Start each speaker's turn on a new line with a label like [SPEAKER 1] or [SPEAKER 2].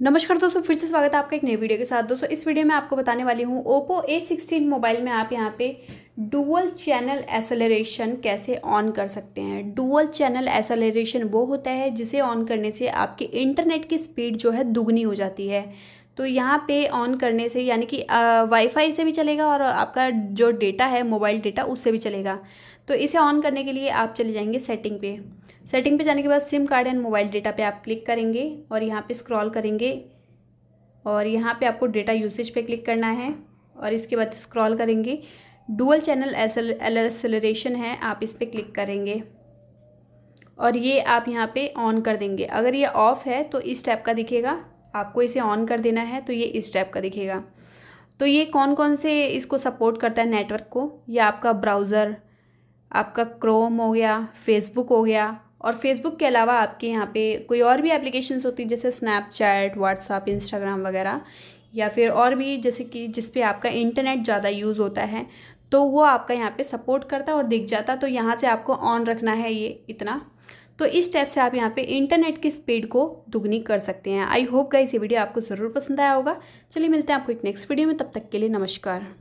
[SPEAKER 1] नमस्कार दोस्तों, फिर से स्वागत है आपका एक नई वीडियो के साथ। दोस्तों, इस वीडियो में आपको बताने वाली हूँ, ओप्पो ए सिक्सटीन मोबाइल में आप यहाँ पे डुअल चैनल एसेलरेशन कैसे ऑन कर सकते हैं। डुअल चैनल एसेलरेशन वो होता है जिसे ऑन करने से आपके इंटरनेट की स्पीड जो है दुगनी हो जाती है। तो यहाँ पे ऑन करने से यानी कि वाईफाई से भी चलेगा और आपका जो डेटा है मोबाइल डेटा उससे भी चलेगा। तो इसे ऑन करने के लिए आप चले जाएँगे सेटिंग पे। सेटिंग पे जाने के बाद SIM card and mobile data पे आप क्लिक करेंगे और यहाँ पे स्क्रॉल करेंगे और यहाँ पे आपको डेटा यूसेज पे क्लिक करना है और इसके बाद स्क्रॉल करेंगे। डुअल चैनल एसेलरेशन है, आप इस पर क्लिक करेंगे और ये आप यहाँ पे ऑन कर देंगे। अगर ये ऑफ़ है तो इस टाइप का दिखेगा। आपको इसे ऑन कर देना है तो ये इस टाइप का दिखेगा। तो ये कौन कौन से इसको सपोर्ट करता है नेटवर्क को? या आपका ब्राउज़र आपका क्रोम हो गया फेसबुक हो गया और फेसबुक के अलावा आपके यहाँ पे कोई और भी एप्लीकेशंस होती है, जैसे स्नैपचैट व्हाट्सअप इंस्टाग्राम वगैरह? या फिर और भी, जैसे कि जिस पे आपका इंटरनेट ज़्यादा यूज़ होता है तो वो आपका यहाँ पे सपोर्ट करता है और दिख जाता तो यहाँ से आपको ऑन रखना है ये इतना। तो इस टाइप से आप यहाँ पे इंटरनेट की स्पीड को दुगनी कर सकते हैं। आई होप का इस वीडियो आपको ज़रूर पसंद आया होगा। चलिए मिलते हैं आपको एक नेक्स्ट वीडियो में, तब तक के लिए नमस्कार।